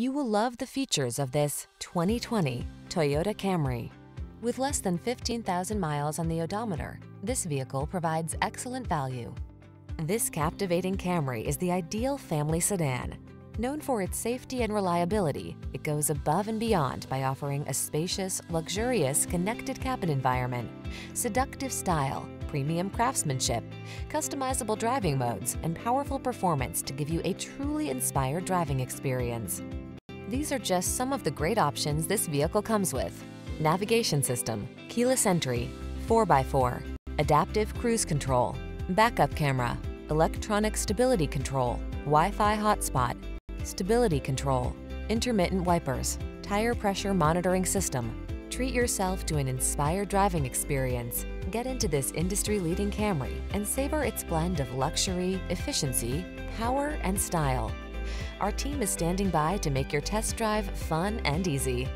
You will love the features of this 2020 Toyota Camry. With less than 15,000 miles on the odometer, this vehicle provides excellent value. This captivating Camry is the ideal family sedan. Known for its safety and reliability, it goes above and beyond by offering a spacious, luxurious, connected cabin environment, seductive style, premium craftsmanship, customizable driving modes, and powerful performance to give you a truly inspired driving experience. These are just some of the great options this vehicle comes with. Navigation system, keyless entry, 4x4, adaptive cruise control, backup camera, electronic stability control, Wi-Fi hotspot, stability control, intermittent wipers, tire pressure monitoring system. Treat yourself to an inspired driving experience. Get into this industry-leading Camry and savor its blend of luxury, efficiency, power, and style. Our team is standing by to make your test drive fun and easy.